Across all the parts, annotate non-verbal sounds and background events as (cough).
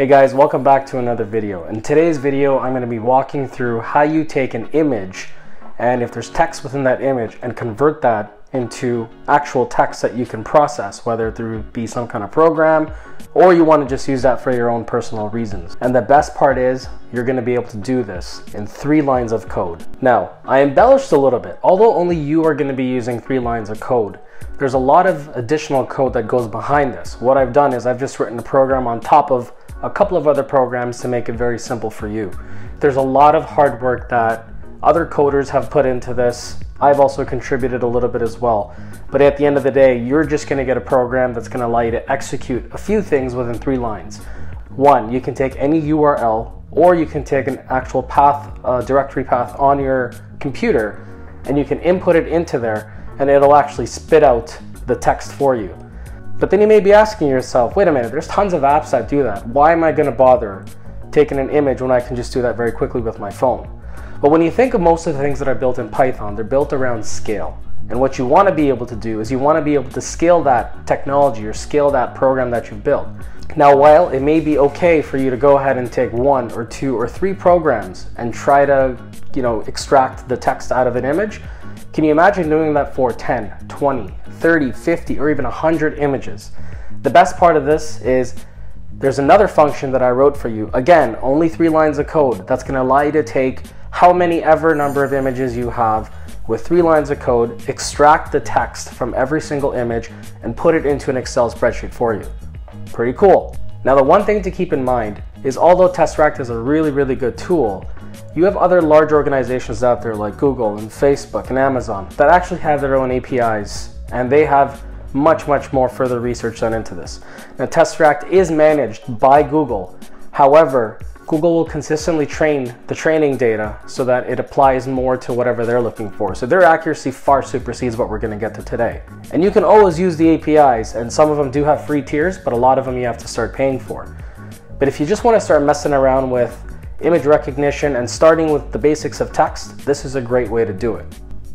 Hey guys, welcome back to another video. In today's video, I'm going to be walking through how you take an image and if there's text within that image and convert that into actual text that you can process, whether through be some kind of program or you want to just use that for your own personal reasons. And the best part is you're going to be able to do this in three lines of code. Now, I embellished a little bit. Although only you are going to be using three lines of code, there's a lot of additional code that goes behind this. What I've done is I've just written a program on top of a couple of other programs to make it very simple for you. There's a lot of hard work that other coders have put into this I've also contributed a little bit as well. But at the end of the day, you're just gonna get a program that's gonna allow you to execute a few things within three lines. One, you can take any URL or you can take an actual path, uh, directory path on your computer and you can input it into there and it'll actually spit out the text for you. But then you may be asking yourself, wait a minute, there's tons of apps that do that. Why am I gonna bother taking an image when I can just do that very quickly with my phone? But when you think of most of the things that are built in Python, they're built around scale. And what you want to be able to do is you want to be able to scale that technology or scale that program that you've built. Now, while it may be okay for you to go ahead and take one or two or three programs and try to, you know, extract the text out of an image, can you imagine doing that for 10, 20, 30, 50, or even 100 images? The best part of this is there's another function that I wrote for you. Again, only three lines of code that's going to allow you to take how many ever number of images you have with three lines of code, extract the text from every single image and put it into an Excel spreadsheet for you. Pretty cool. Now the one thing to keep in mind is although Tesseract is a really, really good tool, you have other large organizations out there like Google and Facebook and Amazon that actually have their own APIs and they have much, much more further research done into this. Now Tesseract is managed by Google. However, Google will consistently train the training data so that it applies more to whatever they're looking for. So their accuracy far supersedes what we're going to get to today. And you can always use the APIs, and some of them do have free tiers, but a lot of them you have to start paying for. But if you just want to start messing around with image recognition and starting with the basics of text, this is a great way to do it.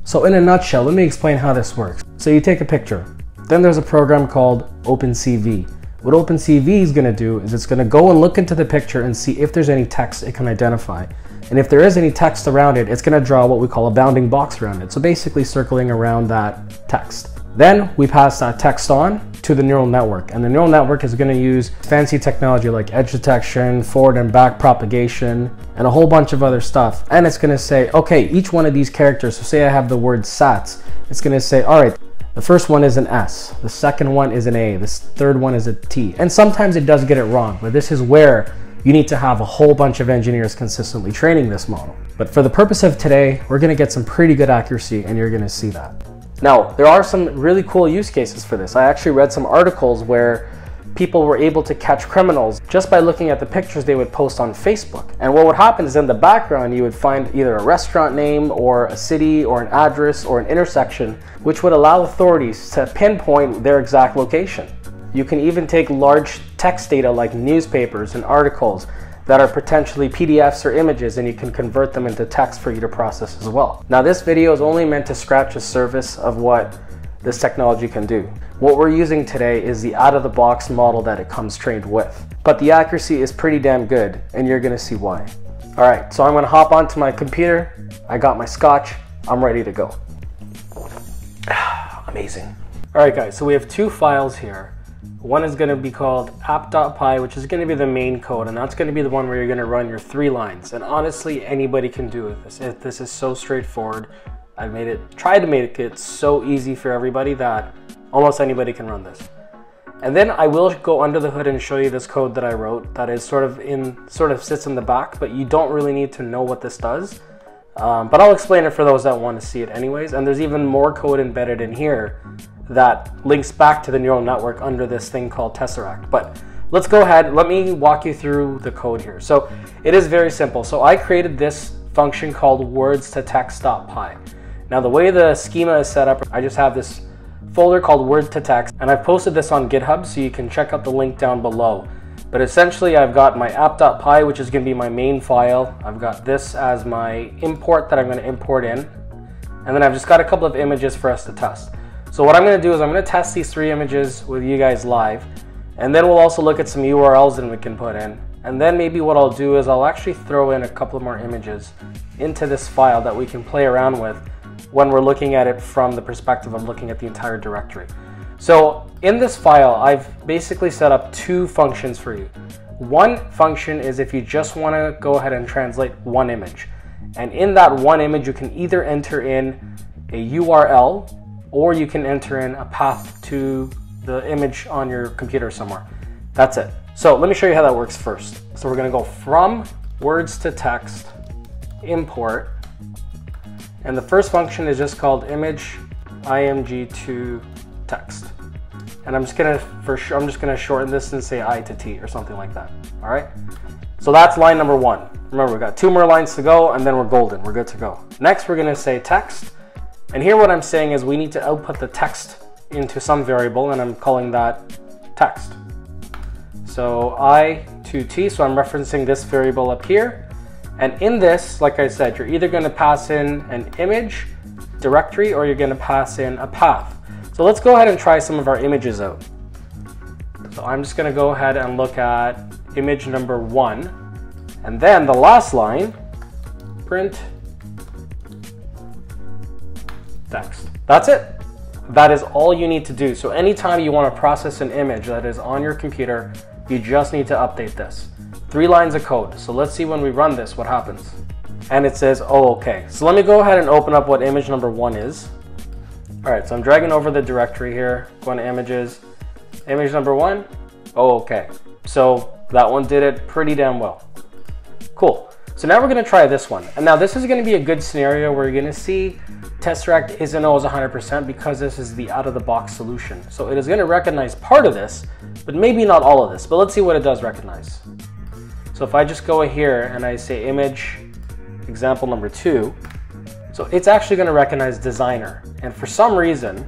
So in a nutshell, let me explain how this works. So you take a picture. Then there's a program called OpenCV. What OpenCV is going to do is it's going to go and look into the picture and see if there's any text it can identify. And if there is any text around it, it's going to draw what we call a bounding box around it. So basically circling around that text. Then we pass that text on to the neural network. And the neural network is going to use fancy technology like edge detection, forward and back propagation, and a whole bunch of other stuff. And it's going to say, okay, each one of these characters, so say I have the word SATS, it's going to say, all right, the first one is an S, the second one is an A, the third one is a T. And sometimes it does get it wrong, but this is where you need to have a whole bunch of engineers consistently training this model. But for the purpose of today, we're gonna get some pretty good accuracy and you're gonna see that. Now, there are some really cool use cases for this. I actually read some articles where people were able to catch criminals just by looking at the pictures they would post on Facebook. And what would happen is in the background, you would find either a restaurant name or a city or an address or an intersection, which would allow authorities to pinpoint their exact location. You can even take large text data like newspapers and articles that are potentially PDFs or images and you can convert them into text for you to process as well. Now this video is only meant to scratch the surface of what this technology can do. What we're using today is the out-of-the-box model that it comes trained with. But the accuracy is pretty damn good, and you're gonna see why. All right, so I'm gonna hop onto my computer. I got my scotch. I'm ready to go. (sighs) Amazing. All right, guys, so we have two files here. One is going to be called app.py, which is going to be the main code, and that's going to be the one where you're going to run your three lines. And honestly, anybody can do this. This is so straightforward. I've made it, tried to make it so easy for everybody that almost anybody can run this. And then I will go under the hood and show you this code that I wrote that is sort of in, sort of sits in the back, but you don't really need to know what this does. Um, but I'll explain it for those that want to see it anyways. And there's even more code embedded in here that links back to the neural network under this thing called Tesseract. But let's go ahead, let me walk you through the code here. So it is very simple. So I created this function called words to text.py. Now the way the schema is set up, I just have this folder called word to text and I've posted this on GitHub so you can check out the link down below. But essentially I've got my app.py which is going to be my main file. I've got this as my import that I'm going to import in. And then I've just got a couple of images for us to test. So what I'm to do is I'm to test these three images with you guys live. And then we'll also look at some URLs that we can put in. And then maybe what I'll do is I'll actually throw in a couple more images into this file that we can play around with when we're looking at it from the perspective of looking at the entire directory. So in this file, I've basically set up two functions for you. One function is if you just want to go ahead and translate one image. And in that one image, you can either enter in a URL or you can enter in a path to the image on your computer somewhere. That's it. So let me show you how that works first. So we're going to go from words to text, import, and the first function is just called image img to text. And I'm just gonna for sure I'm just gonna shorten this and say I to T or something like that. All right. So that's line number one. Remember, we got two more lines to go and then we're golden. We're good to go. Next, we're gonna say text. And here what I'm saying is we need to output the text into some variable and I'm calling that text. So I to T, so I'm referencing this variable up here. And in this, like I said, you're either gonna pass in an image directory or you're gonna pass in a path. So let's go ahead and try some of our images out. So I'm just gonna go ahead and look at image number one. And then the last line, print That's it. That is all you need to do. So anytime you wanna process an image that is on your computer, you just need to update this. Three lines of code. So let's see when we run this, what happens. And it says, oh, okay. So let me go ahead and open up what image number one is. All right, so I'm dragging over the directory here, going to images. Image number one, oh, okay. So that one did it pretty damn well. Cool. So now we're gonna try this one. And now this is gonna be a good scenario where you're gonna see Tesseract isn't always 100% because this is the out of the box solution. So it is gonna recognize part of this, but maybe not all of this. But let's see what it does recognize. So if I just go here and I say image example number two, so it's actually going to recognize designer. And for some reason,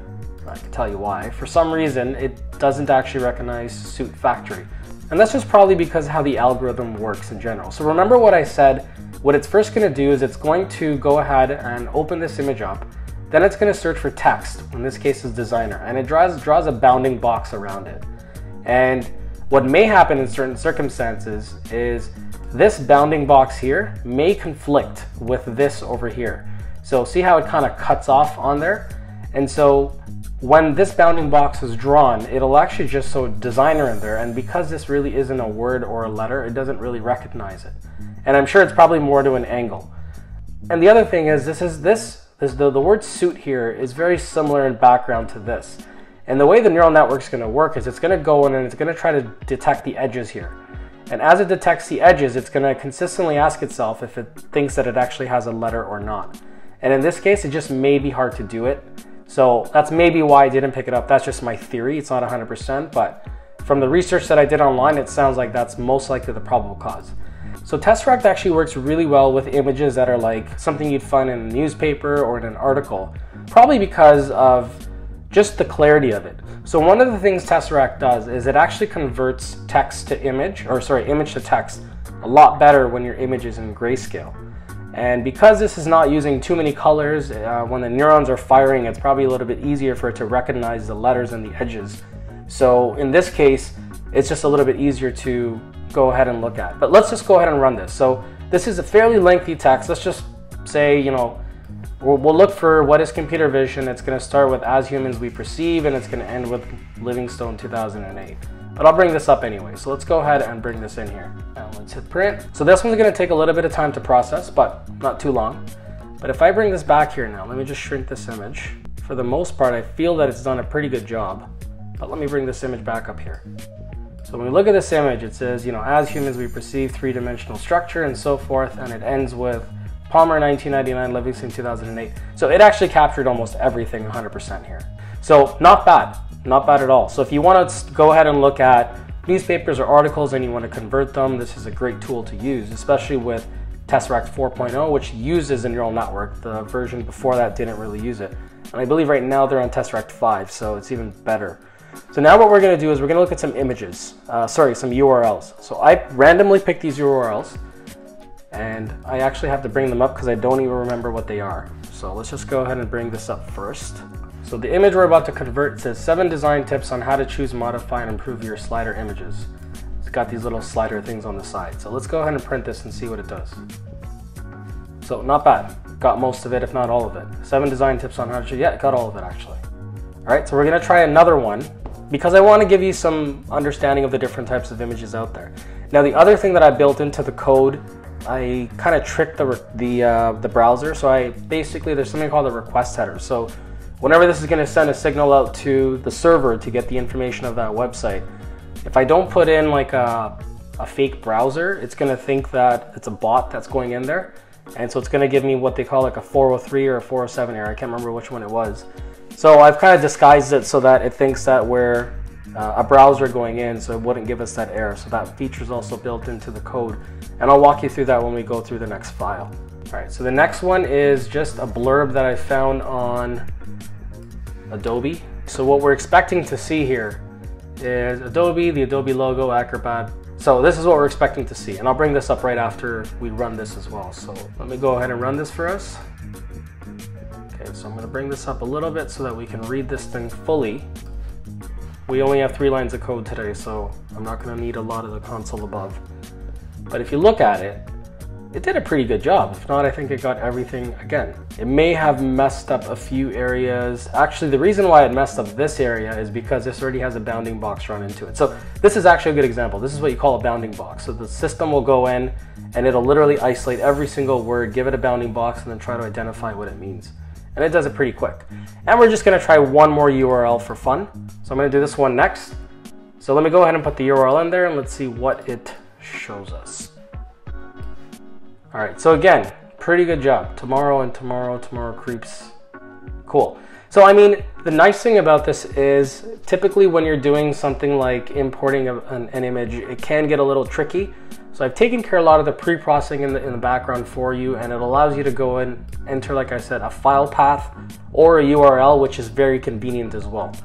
I can tell you why, for some reason it doesn't actually recognize suit factory. And that's just probably because how the algorithm works in general. So remember what I said, what it's first going to do is it's going to go ahead and open this image up. Then it's going to search for text, in this case is designer, and it draws, draws a bounding box around it. And what may happen in certain circumstances is this bounding box here may conflict with this over here. So see how it kind of cuts off on there? And so when this bounding box is drawn, it'll actually just show designer in there. And because this really isn't a word or a letter, it doesn't really recognize it. And I'm sure it's probably more to an angle. And the other thing is this is this, this the, the word suit here is very similar in background to this. And the way the neural network is going to work is it's going to go in and it's going to try to detect the edges here. And as it detects the edges, it's going to consistently ask itself if it thinks that it actually has a letter or not. And in this case, it just may be hard to do it. So that's maybe why I didn't pick it up. That's just my theory. It's not 100%, but from the research that I did online, it sounds like that's most likely the probable cause. So Tesseract actually works really well with images that are like something you'd find in a newspaper or in an article, probably because of just the clarity of it. So one of the things Tesseract does is it actually converts text to image, or sorry, image to text a lot better when your image is in grayscale. And because this is not using too many colors, uh, when the neurons are firing, it's probably a little bit easier for it to recognize the letters and the edges. So in this case, it's just a little bit easier to go ahead and look at. But let's just go ahead and run this. So this is a fairly lengthy text. Let's just say, you know, We'll, we'll look for what is computer vision. It's going to start with as humans we perceive, and it's going to end with Livingstone 2008. But I'll bring this up anyway. So let's go ahead and bring this in here. And let's hit print. So this one's going to take a little bit of time to process, but not too long. But if I bring this back here now, let me just shrink this image. For the most part, I feel that it's done a pretty good job. But let me bring this image back up here. So when we look at this image, it says, you know, as humans we perceive three-dimensional structure and so forth, and it ends with Palmer 1999, Livingstone 2008. So it actually captured almost everything 100% here. So not bad, not bad at all. So if you want to go ahead and look at newspapers or articles and you want to convert them, this is a great tool to use, especially with Tesseract 4.0, which uses a neural network. The version before that didn't really use it. And I believe right now they're on Tesseract 5, so it's even better. So now what we're going to do is we're going to look at some images, uh, sorry, some URLs. So I randomly picked these URLs and I actually have to bring them up because I don't even remember what they are. So let's just go ahead and bring this up first. So the image we're about to convert says seven design tips on how to choose, modify, and improve your slider images. it's got these little slider things on the side. So let's go ahead and print this and see what it does. So not bad. Got most of it, if not all of it. Seven design tips on how to, yeah, got all of it actually. All right, so we're gonna try another one because I wanna give you some understanding of the different types of images out there. Now the other thing that I built into the code, I kind of tricked the, the, uh, the browser. So I basically, there's something called a request header. So whenever this is gonna send a signal out to the server to get the information of that website, if I don't put in like a, a fake browser, it's gonna think that it's a bot that's going in there. And so it's gonna give me what they call like a 403 or a 407 error. I can't remember which one it was. So I've kind of disguised it so that it thinks that we're uh, a browser going in, so it wouldn't give us that error. So that feature is also built into the code. And I'll walk you through that when we go through the next file. All right, so the next one is just a blurb that I found on Adobe. So what we're expecting to see here is Adobe, the Adobe logo, Acrobat. So this is what we're expecting to see. And I'll bring this up right after we run this as well. So let me go ahead and run this for us. Okay, so I'm gonna bring this up a little bit so that we can read this thing fully. We only have three lines of code today, so I'm not gonna need a lot of the console above. But if you look at it, it did a pretty good job. If not, I think it got everything again. It may have messed up a few areas. Actually, the reason why it messed up this area is because this already has a bounding box run into it. So this is actually a good example. This is what you call a bounding box. So the system will go in and it'll literally isolate every single word, give it a bounding box, and then try to identify what it means. And it does it pretty quick. And we're just gonna try one more URL for fun. So I'm gonna do this one next. So let me go ahead and put the URL in there and let's see what it shows us. All right, so again, pretty good job. Tomorrow and tomorrow, tomorrow creeps. Cool. So I mean, the nice thing about this is typically when you're doing something like importing a, an, an, image, it can get a little tricky. So I've taken care a lot of the pre-processing in the, in the background for you and it allows you to go and enter, like I said, a file path or a URL, which is very convenient as well.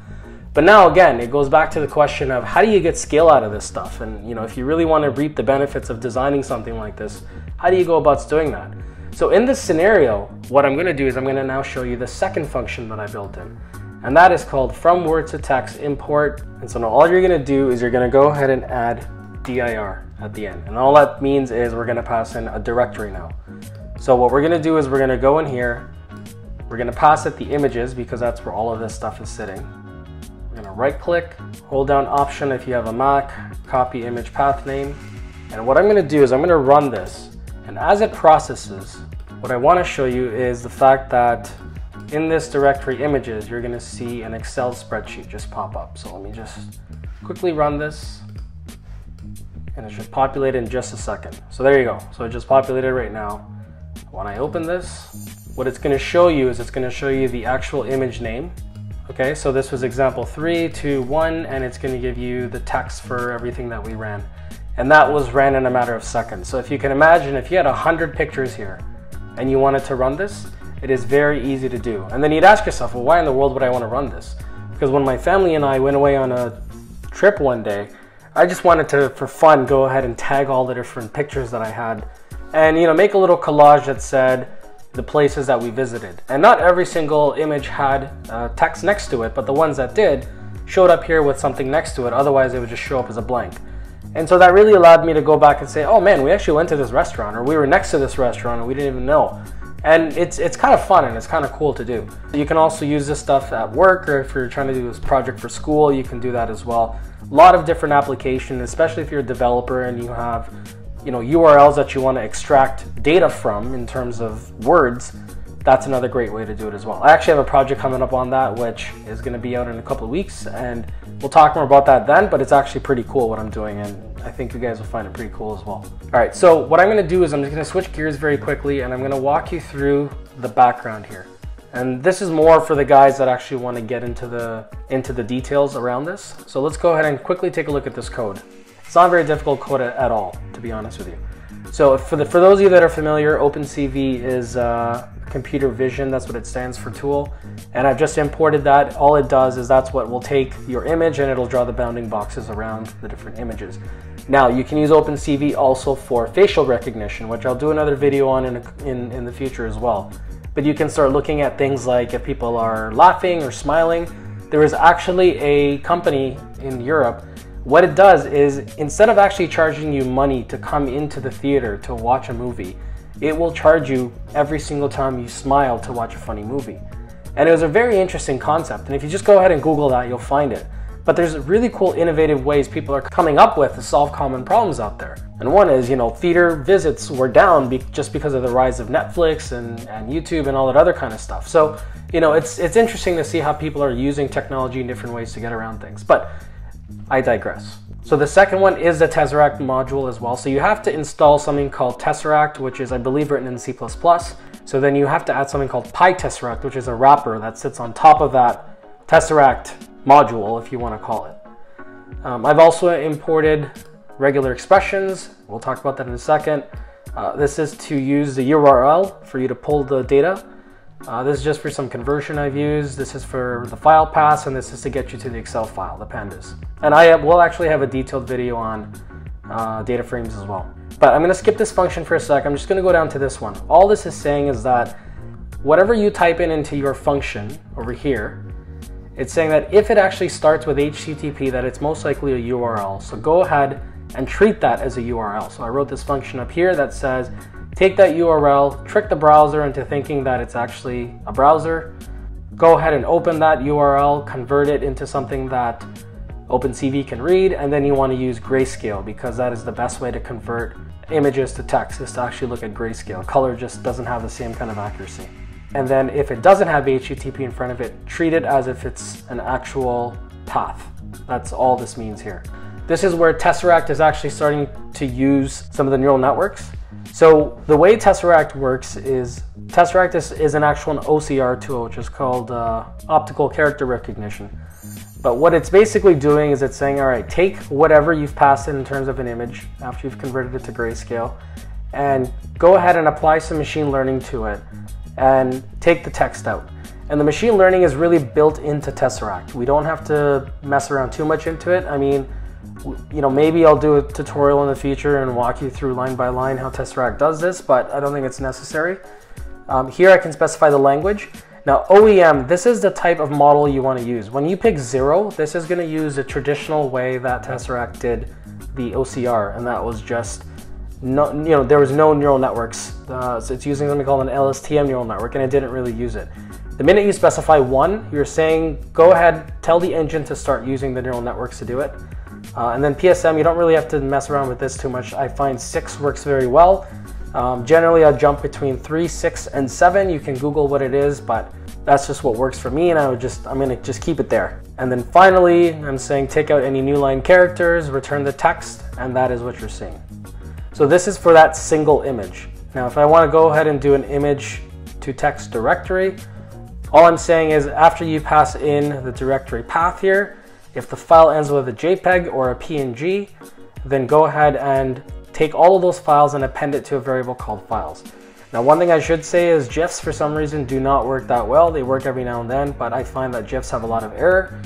But now again, it goes back to the question of how do you get scale out of this stuff? And you know, if you really want to reap the benefits of designing something like this, how do you go about doing that? So in this scenario, what I'm to do is I'm to now show you the second function that I built in. And that is called from word to text import. And so now all you're to do is you're to go ahead and add dir at the end. And all that means is we're to pass in a directory now. So what we're to do is we're to go in here. We're to pass it the images because that's where all of this stuff is sitting. We're gonna right click, hold down option if you have a Mac, copy image path name. And what I'm gonna do is I'm gonna run this. And as it processes, what I wanna show you is the fact that in this directory images, you're gonna see an Excel spreadsheet just pop up. So let me just quickly run this and it should populate in just a second. So there you go. So it just populated right now. When I open this, what it's gonna show you is it's gonna show you the actual image name Okay, so this was example three, two, one, and it's gonna give you the text for everything that we ran. And that was ran in a matter of seconds. So if you can imagine, if you had 100 pictures here and you wanted to run this, it is very easy to do. And then you'd ask yourself, well, why in the world would I wanna run this? Because when my family and I went away on a trip one day, I just wanted to, for fun, go ahead and tag all the different pictures that I had and, you know, make a little collage that said, the places that we visited. And not every single image had uh, text next to it, but the ones that did showed up here with something next to it. Otherwise, it would just show up as a blank. And so that really allowed me to go back and say, oh man, we actually went to this restaurant or we were next to this restaurant and we didn't even know. And it's, it's kind of fun and it's kind of cool to do. You can also use this stuff at work or if you're trying to do this project for school, you can do that as well. A lot of different applications, especially if you're a developer and you have you know URLs that you want to extract data from in terms of words, that's another great way to do it as well. I actually have a project coming up on that, which is going to be out in a couple of weeks, and we'll talk more about that then. But it's actually pretty cool what I'm doing, and I think you guys will find it pretty cool as well. All right, so what I'm going to do is I'm just going to switch gears very quickly, and I'm going to walk you through the background here. And this is more for the guys that actually want to get into the into the details around this. So let's go ahead and quickly take a look at this code. It's not very difficult code at all, to be honest with you. So for, the, for those of you that are familiar, OpenCV is uh, computer vision, that's what it stands for tool. And I've just imported that. All it does is that's what will take your image and it'll draw the bounding boxes around the different images. Now you can use OpenCV also for facial recognition, which I'll do another video on in, in, in the future as well. But you can start looking at things like if people are laughing or smiling. There is actually a company in Europe What it does is instead of actually charging you money to come into the theater to watch a movie, it will charge you every single time you smile to watch a funny movie. And it was a very interesting concept. And if you just go ahead and Google that, you'll find it. But there's really cool, innovative ways people are coming up with to solve common problems out there. And one is, you know, theater visits were down be just because of the rise of Netflix and, and YouTube and all that other kind of stuff. So, you know, it's it's interesting to see how people are using technology in different ways to get around things. But I digress. So the second one is the Tesseract module as well. So you have to install something called Tesseract, which is, I believe, written in C++. So then you have to add something called PyTesseract, which is a wrapper that sits on top of that Tesseract module, if you want to call it. Um, I've also imported regular expressions. We'll talk about that in a second. Uh, this is to use the URL for you to pull the data. Uh, this is just for some conversion I've used. This is for the file paths, and this is to get you to the Excel file, the pandas. And I will actually have a detailed video on uh, data frames as well. But I'm going to skip this function for a sec. I'm just going to go down to this one. All this is saying is that whatever you type in into your function over here, it's saying that if it actually starts with HTTP, that it's most likely a URL. So go ahead and treat that as a URL. So I wrote this function up here that says, take that URL, trick the browser into thinking that it's actually a browser, go ahead and open that URL, convert it into something that OpenCV can read, and then you want to use grayscale because that is the best way to convert images to text is to actually look at grayscale. Color just doesn't have the same kind of accuracy. And then if it doesn't have HTTP in front of it, treat it as if it's an actual path. That's all this means here. This is where Tesseract is actually starting to use some of the neural networks. So the way Tesseract works is Tesseract is, is an actual OCR tool, which is called uh, optical character recognition. But what it's basically doing is it's saying, all right, take whatever you've passed in in terms of an image after you've converted it to grayscale and go ahead and apply some machine learning to it and take the text out. And the machine learning is really built into Tesseract. We don't have to mess around too much into it. I mean, you know, maybe I'll do a tutorial in the future and walk you through line by line how Tesseract does this, but I don't think it's necessary. Um, here I can specify the language. Now OEM, this is the type of model you want to use. When you pick zero, this is going to use a traditional way that Tesseract did the OCR, and that was just no, you know, there was no neural networks. Uh, so it's using something called an LSTM neural network, and it didn't really use it. The minute you specify one, you're saying, go ahead, tell the engine to start using the neural networks to do it. Uh, and then PSM, you don't really have to mess around with this too much. I find six works very well. Um, generally, I jump between three, six, and seven. You can Google what it is, but that's just what works for me, and I would just I'm gonna just keep it there. And then finally, I'm saying take out any new line characters, return the text, and that is what you're seeing. So this is for that single image. Now, if I want to go ahead and do an image to text directory, all I'm saying is after you pass in the directory path here, if the file ends with a JPEG or a PNG, then go ahead and take all of those files and append it to a variable called files. Now, one thing I should say is GIFs for some reason do not work that well. They work every now and then, but I find that GIFs have a lot of error.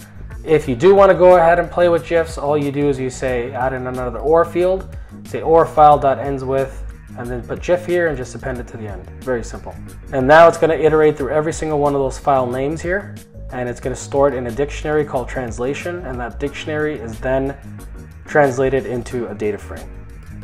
If you do want to go ahead and play with GIFs, all you do is you say add in another OR field, say OR file dot ends with, and then put GIF here and just append it to the end. Very simple. And now it's going to iterate through every single one of those file names here, and it's going to store it in a dictionary called translation, and that dictionary is then translated into a data frame.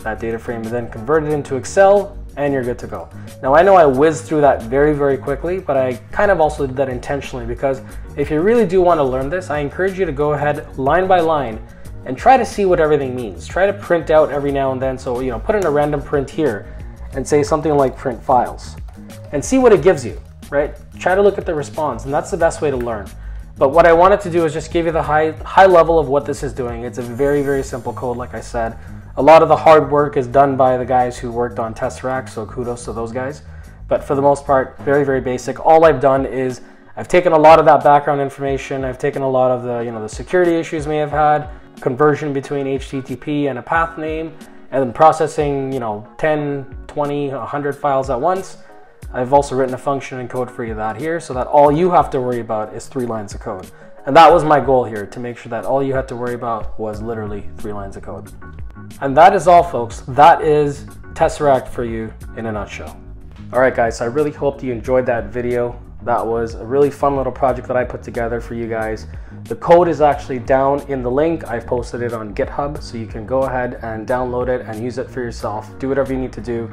That data frame is then converted into Excel, and you're good to go. Now I know I whizzed through that very, very quickly, but I kind of also did that intentionally because if you really do want to learn this, I encourage you to go ahead line by line and try to see what everything means. Try to print out every now and then. So, you know, put in a random print here and say something like print files and see what it gives you, right? Try to look at the response and that's the best way to learn. But what I wanted to do is just give you the high, high level of what this is doing. It's a very, very simple code, like I said. A lot of the hard work is done by the guys who worked on Tesseract, so kudos to those guys. But for the most part, very, very basic. All I've done is I've taken a lot of that background information. I've taken a lot of the, you know, the security issues may have had, conversion between HTTP and a path name, and then processing, you know, 10, 20, 100 files at once. I've also written a function and code for you that here so that all you have to worry about is three lines of code. And that was my goal here, to make sure that all you had to worry about was literally three lines of code. And that is all, folks. That is Tesseract for you in a nutshell. All right, guys, I really hope you enjoyed that video. That was a really fun little project that I put together for you guys. The code is actually down in the link. I've posted it on GitHub, so you can go ahead and download it and use it for yourself. Do whatever you need to do.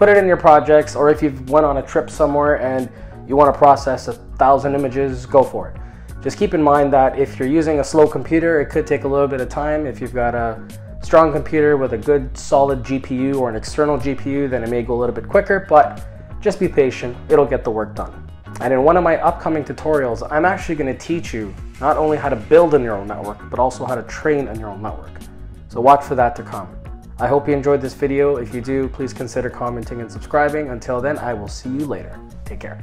Put it in your projects, or if you've went on a trip somewhere and you want to process a thousand images, go for it. Just keep in mind that if you're using a slow computer, it could take a little bit of time. If you've got a strong computer with a good solid GPU or an external GPU, then it may go a little bit quicker, but just be patient, it'll get the work done. And in one of my upcoming tutorials, I'm actually gonna teach you not only how to build a neural network, but also how to train a neural network. So watch for that to come. I hope you enjoyed this video. If you do, please consider commenting and subscribing. Until then, I will see you later. Take care.